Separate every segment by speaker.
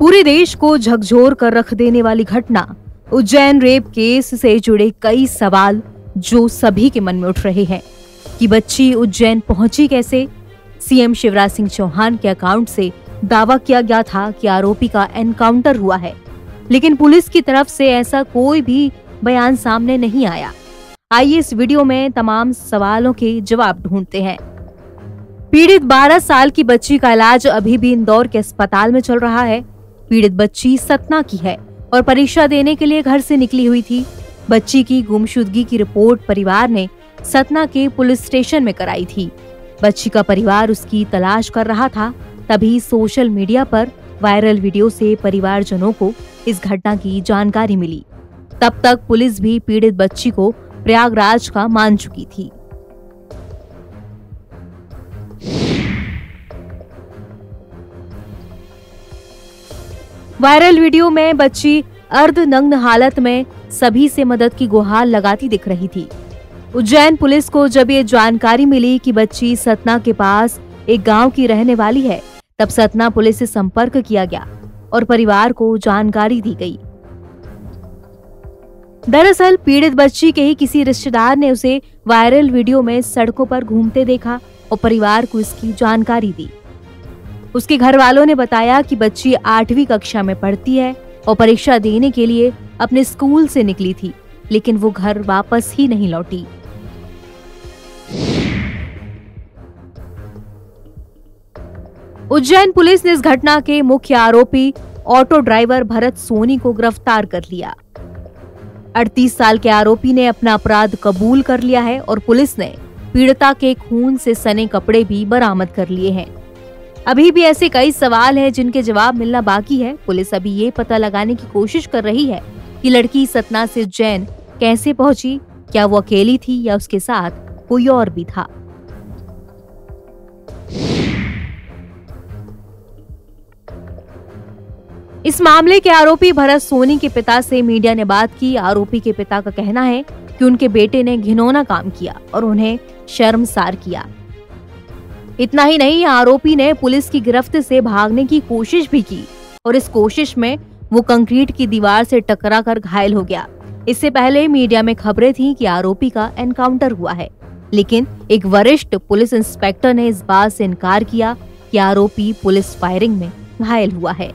Speaker 1: पूरे देश को झकझोर कर रख देने वाली घटना, उज्जैन रेप केस से जुड़े कई सवाल जो सभी के मन में उठ रहे हैं कि बच्ची उज्जैन पहुँची कैसे? सीएम शिवराज सिंह चौहान के अकाउंट से दावा किया गया था कि आरोपी का एनकाउंटर हुआ है, लेकिन पुलिस की तरफ़ से ऐसा कोई भी बयान सामने नहीं आया। आइए इस वीडियो में तमाम सवालों के जवाब ढूंढते हैं। पीड़ित 12 साल की बच्ची का इलाज अभी भी इंदौर के अस्पताल में चल रहा है। पीड़ित बच्ची सतना की है और परीक्षा देने के लिए घर से निकली हुई थी। बच्ची की गुमशुदगी की रिपोर्ट परिवार ने सतना के पुलिस स्टेशन में कराई थी। बच्ची का परिवार उसकी तलाश कर रहा था, तभी सोशल मीडिया पर वायरल वीडियो से परिवारजनों को इस घटना की जानकारी मिली। तब तक पुलिस भी पीड़ित बच्ची को प्रयागराज का मान चुकी थी। वायरल वीडियो में बच्ची अर्ध नग्न हालत में सभी से मदद की गुहार लगाती दिख रही थी। उज्जैन पुलिस को जब ये जानकारी मिली कि बच्ची सतना के पास एक गाँव की रहने वाली है, तब सतना पुलिस से संपर्क किया गया और परिवार को जानकारी दी गई। दरअसल पीड़ित बच्ची के ही किसी रिश्तेदार ने उसे वायरल वीडियो में सड़कों पर घूमते देखा और परिवार को इसकी जानकारी दी। उसके घर वालों ने बताया कि बच्ची आठवीं कक्षा में पढ़ती है और परीक्षा देने के लिए अपने स्कूल से निकली थी, लेकिन वो घर वापस ही नहीं लौटी। उज्जैन पुलिस ने इस घटना के मुख्य आरोपी ऑटो ड्राइवर भरत सोनी को गिरफ़्तार कर लिया। 38 साल के आरोपी ने अपना अपराध कबूल कर लिया है और पुलिस ने पीड़िता के खून से सने कपड़े भी बरामद कर लिए हैं। अभी भी ऐसे कई सवाल हैं जिनके जवाब मिलना बाकी है। पुलिस अभी ये पता लगाने की कोशिश कर रही है कि लड़की सतना से जैन कैसे पहुँची, क्या वो अकेली थी या उसके साथ कोई और भी था? इस मामले के आरोपी भरत सोनी के पिता से मीडिया ने बात की। आरोपी के पिता का कहना है कि उनके बेटे ने घिनौना काम किया और उन्हें शर्मसार किया। इतना ही नहीं, आरोपी ने पुलिस की गिरफ्त से भागने की कोशिश भी की और इस कोशिश में वो कंक्रीट की दीवार से टकरा कर घायल हो गया। इससे पहले मीडिया में खबरें थी कि आरोपी का एनकाउंटर हुआ है, लेकिन एक वरिष्ठ पुलिस इंस्पेक्टर ने इस बात से इनकार किया कि आरोपी पुलिस फायरिंग में घायल हुआ है।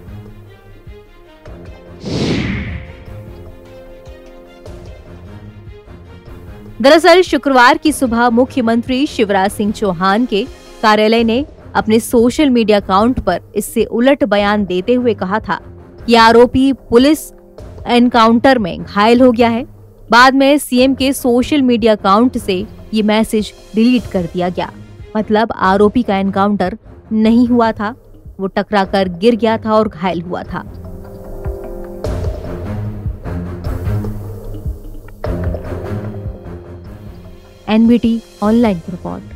Speaker 1: दरअसल, शुक्रवार की सुबह मुख्यमंत्री शिवराज सिंह चौहान के कार्यालय ने अपने सोशल मीडिया अकाउंट पर इससे उलट बयान देते हुए कहा था कि आरोपी पुलिस एनकाउंटर में घायल हो गया है। बाद में सीएम के सोशल मीडिया अकाउंट से ये मैसेज डिलीट कर दिया गया। मतलब आरोपी का एनकाउंटर नहीं हुआ था, वो टकराकर गिर गया था और घायल हुआ था। NBT online report